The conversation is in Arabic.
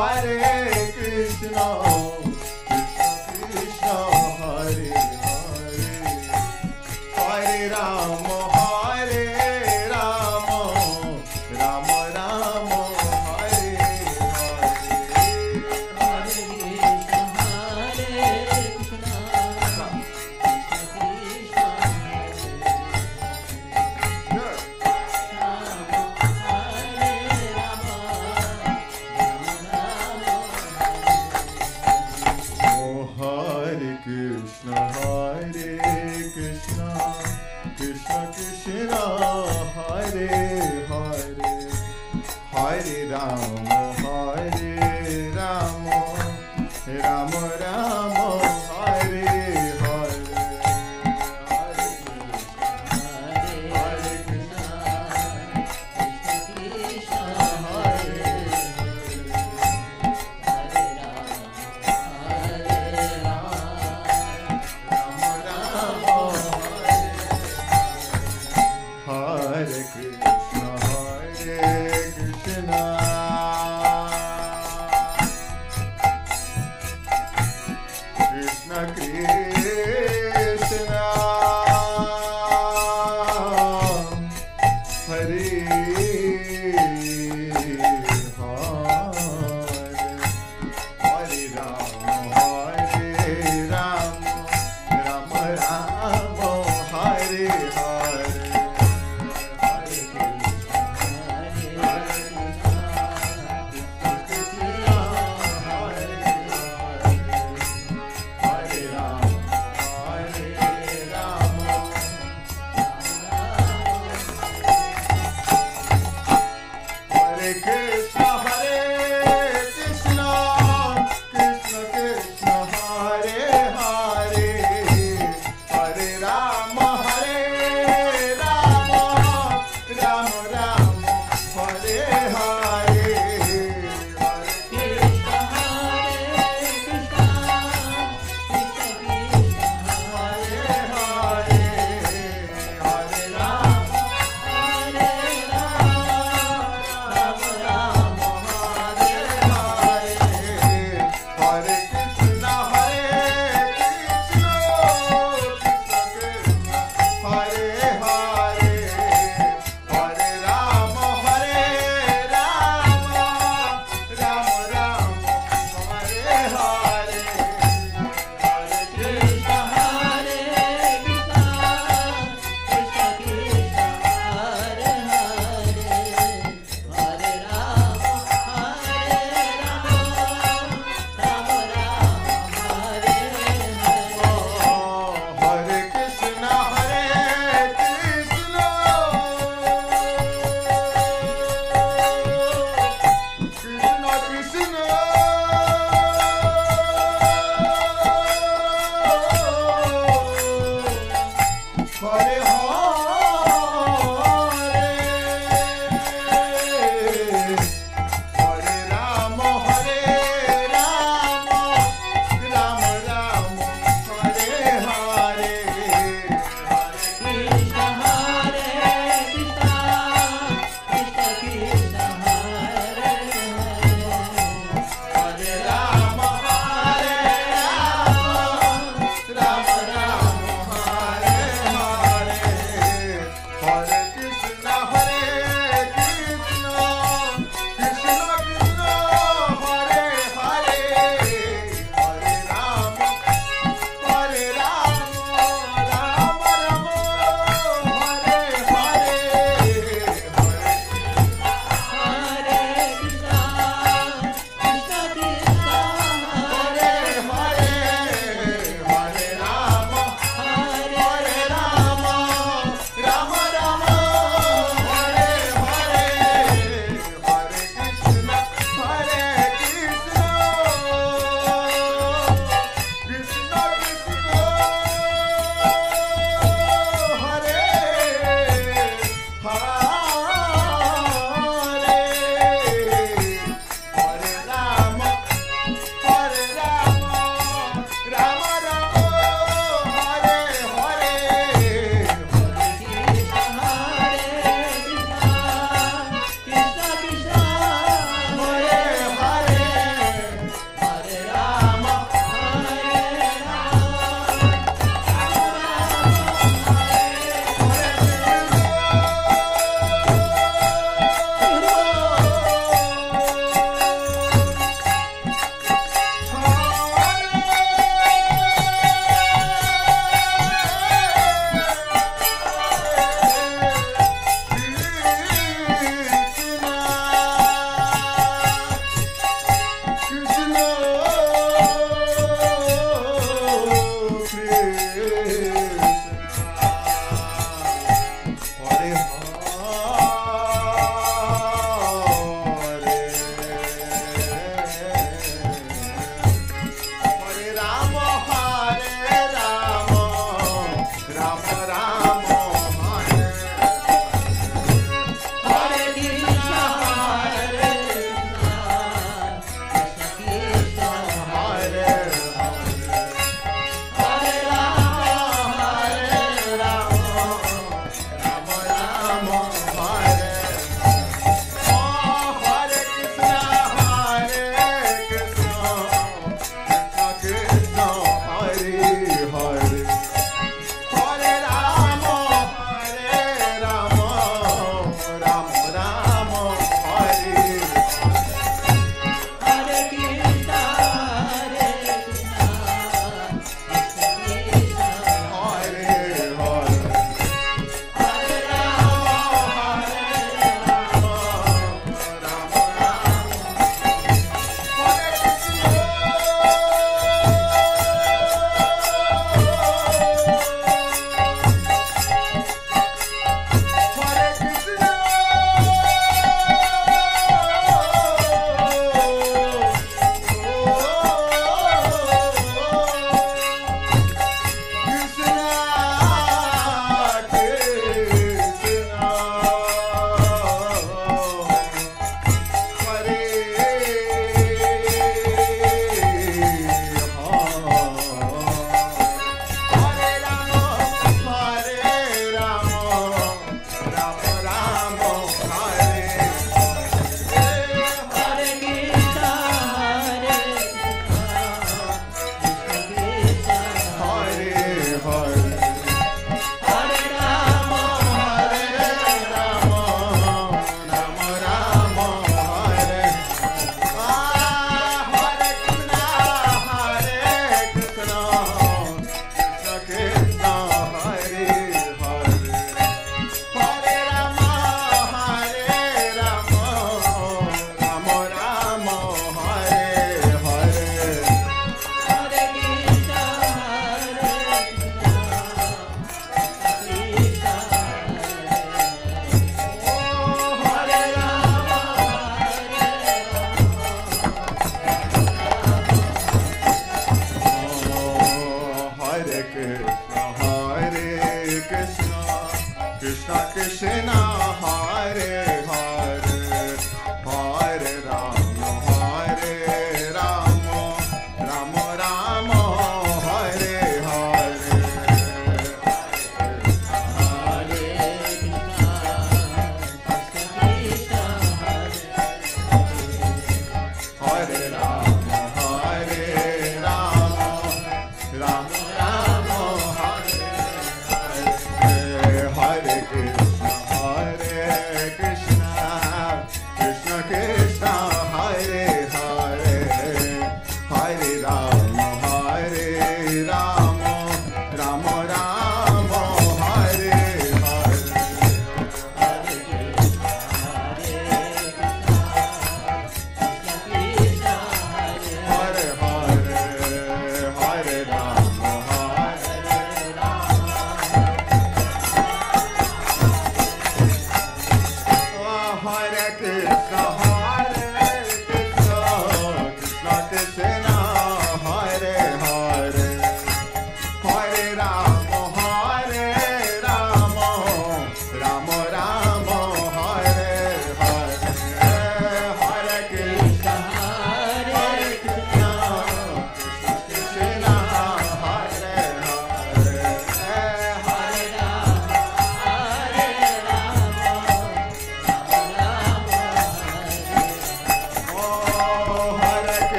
Hare Krishna Yeah.